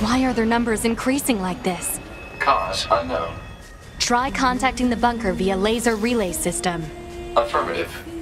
Why are their numbers increasing like this? Cause unknown. Try contacting the bunker via laser relay system. Affirmative.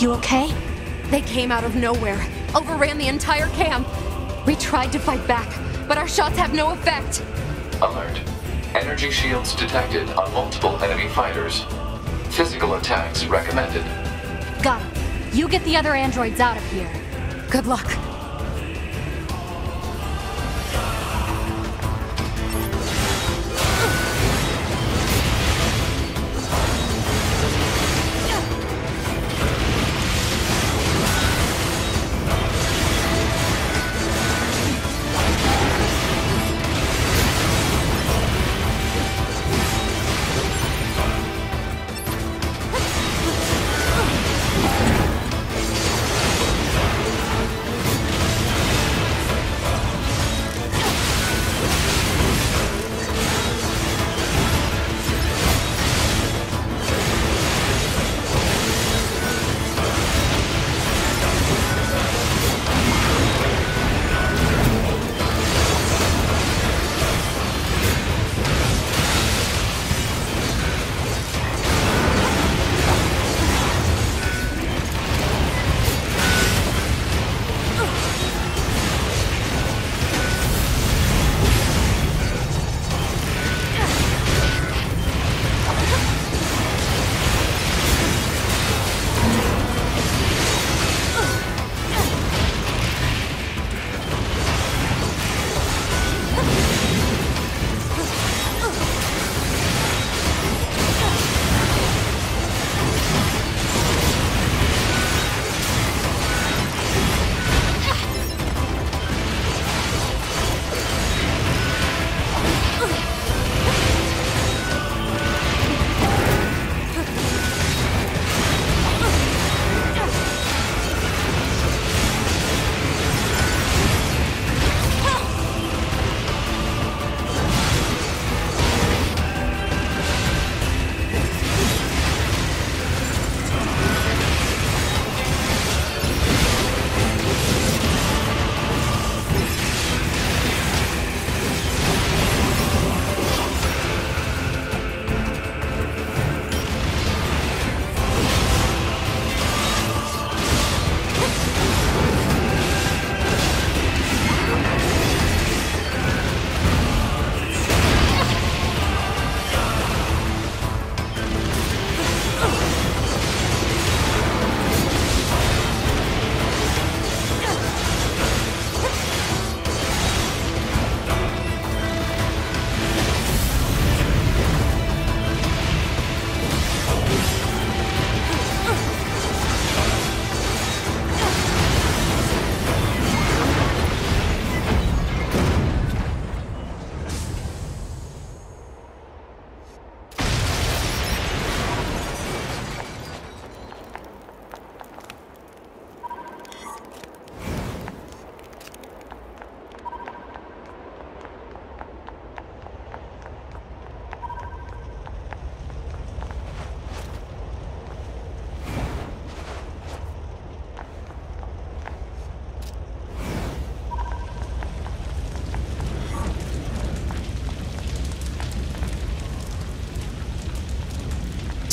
You okay? They came out of nowhere, overran the entire camp. We tried to fight back, but our shots have no effect. Alert. Energy shields detected on multiple enemy fighters. Physical attacks recommended. Got it. You get the other androids out of here. Good luck.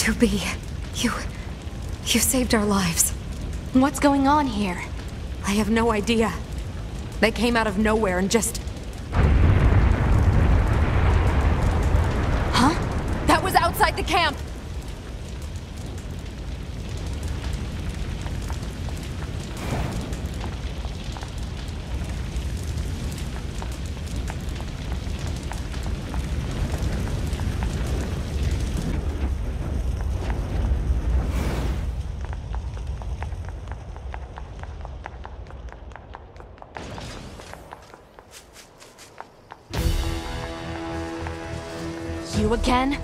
2B, you. You saved our lives. What's going on here? I have no idea. They came out of nowhere and just. Again?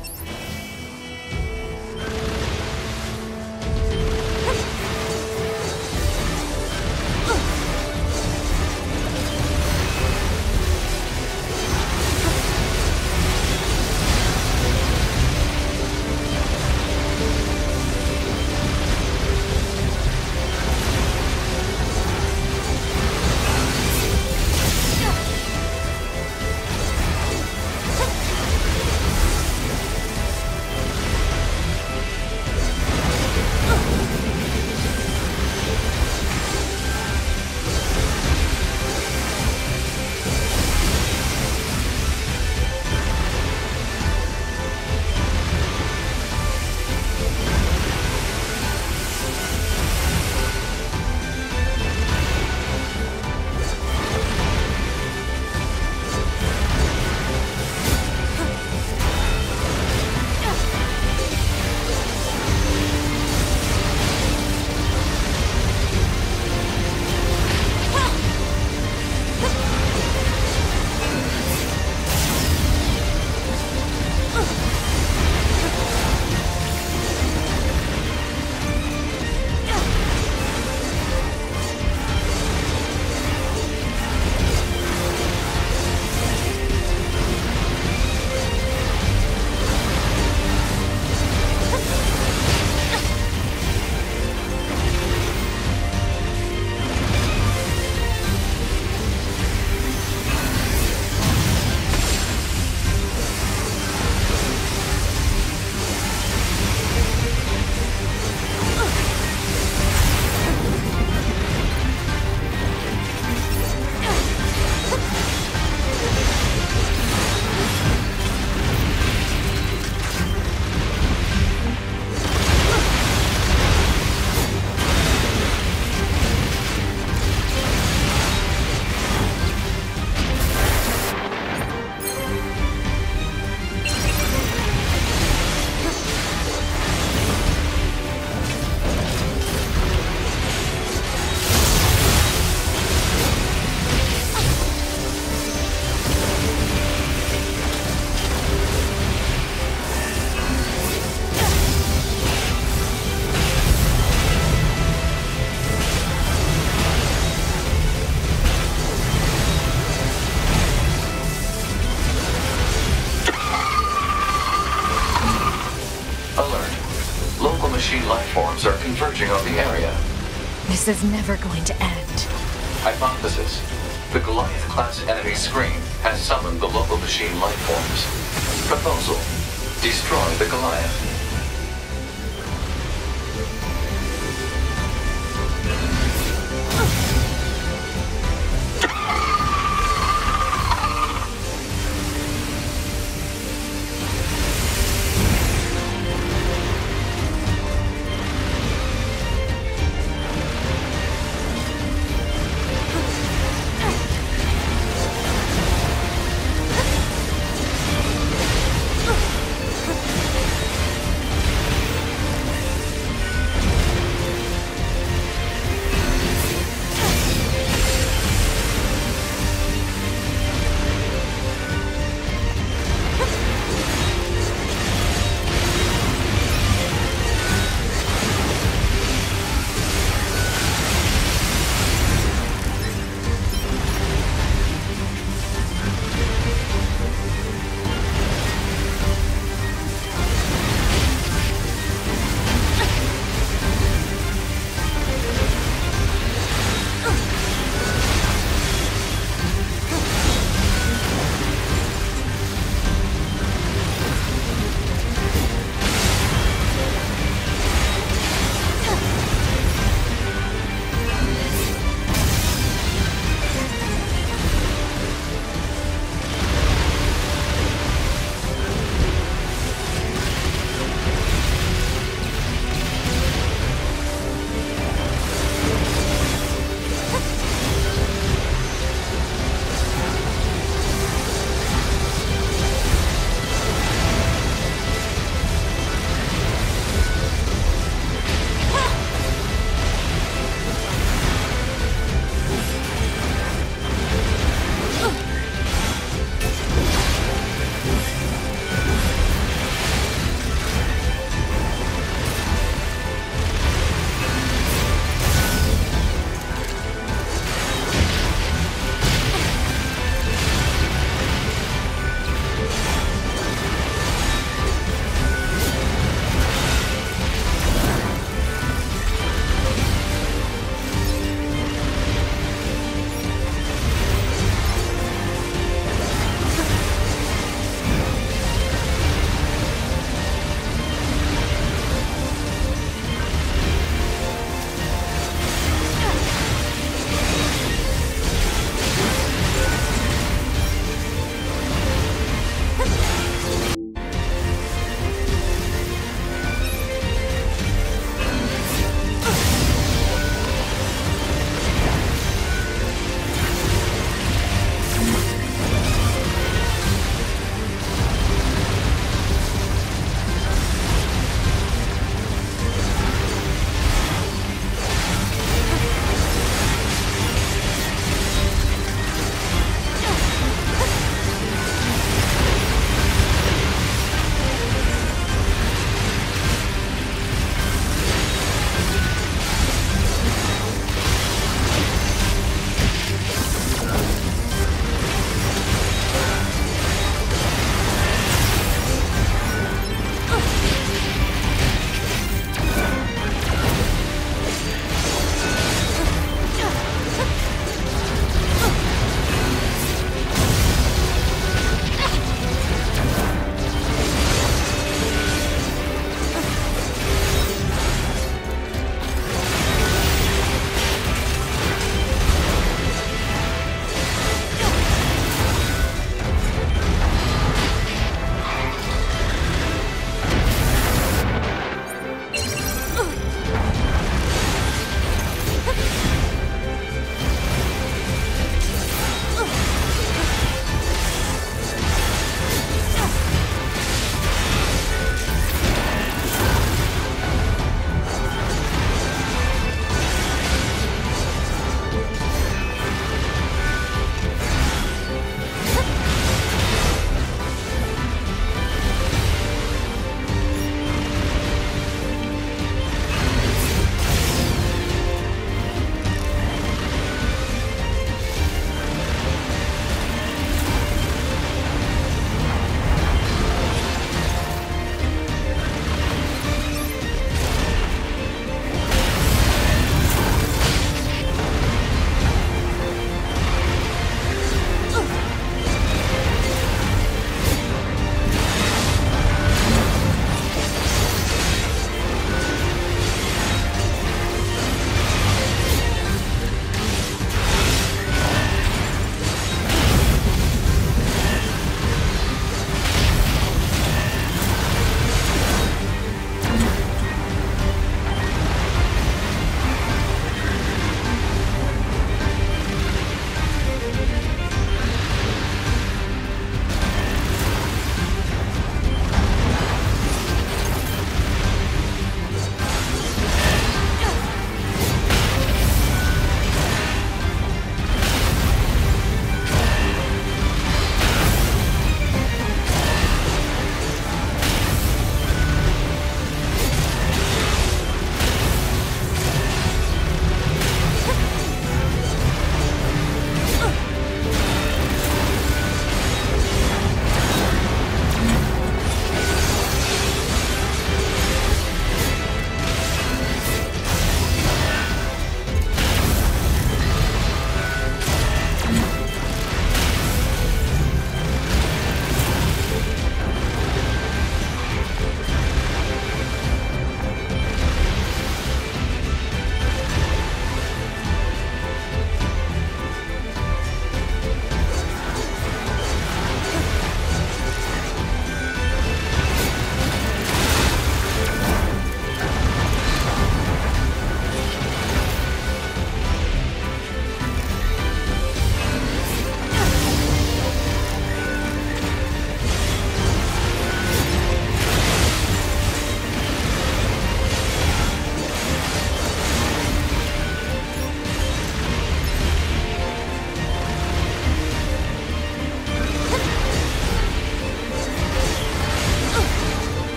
This is never going to end. Hypothesis. The Goliath-class enemy screen has summoned the local machine life forms. Proposal. Destroy the Goliath.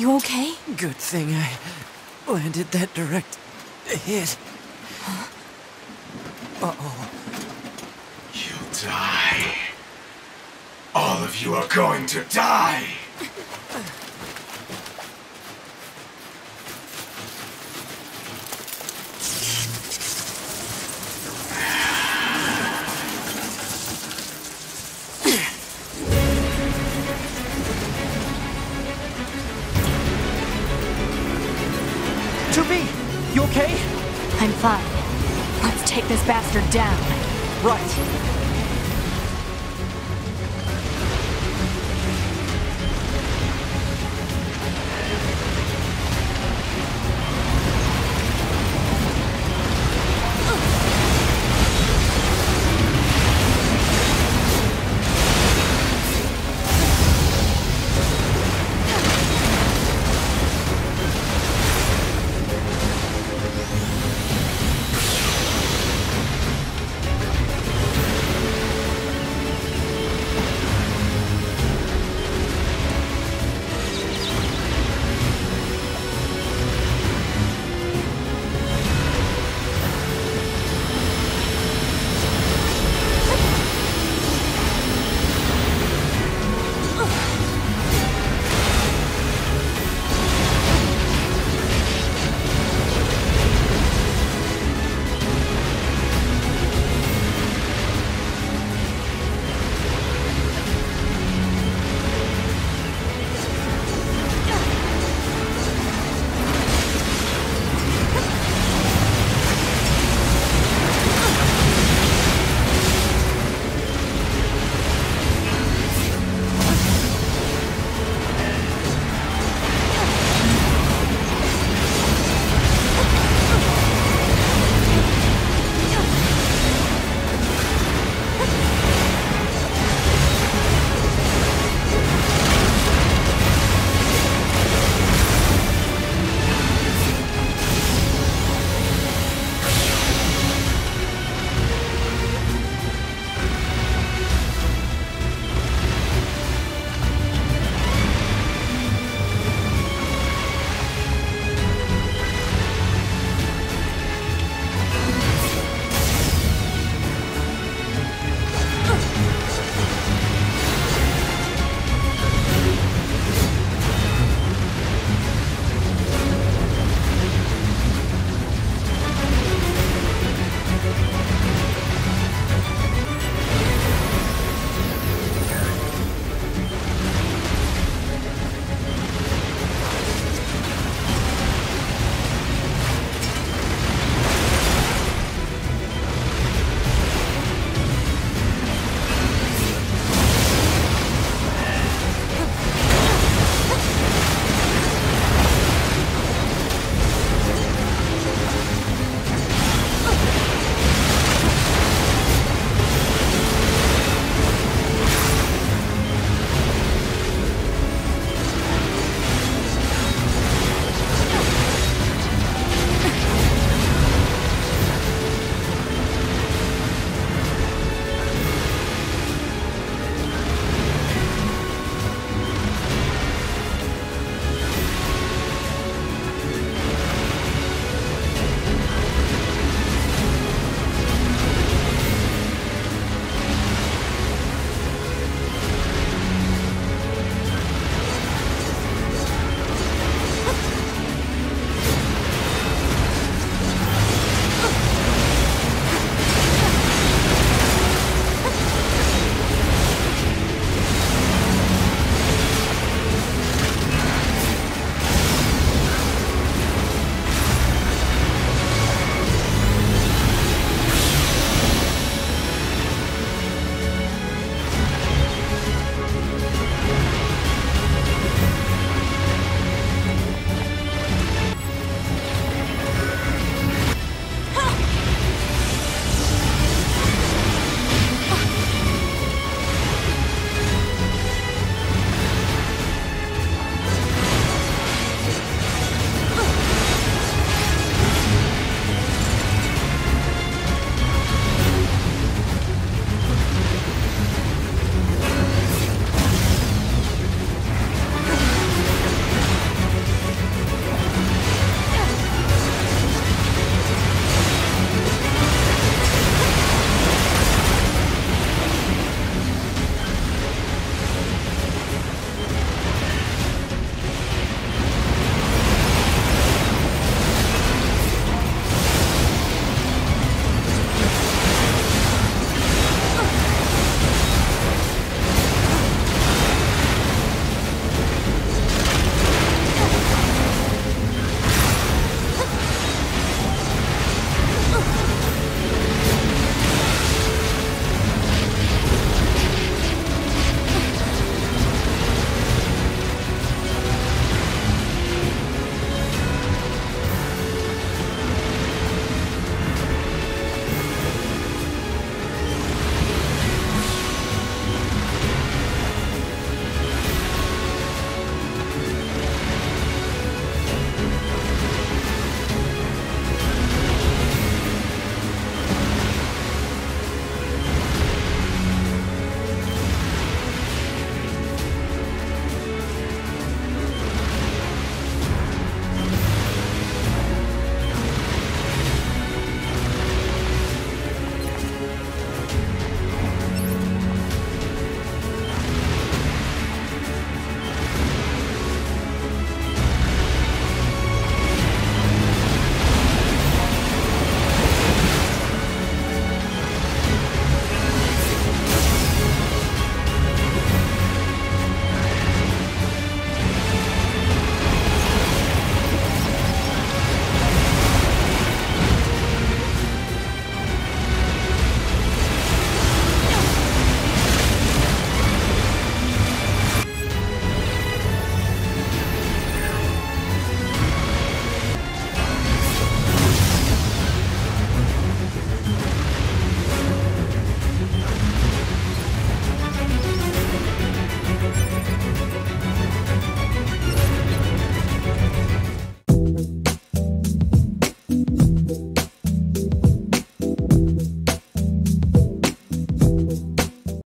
You okay? Good thing I landed that direct hit. Uh-oh. You'll die. All of you are going to die! okay? I'm fine. Let's take this bastard down. Right.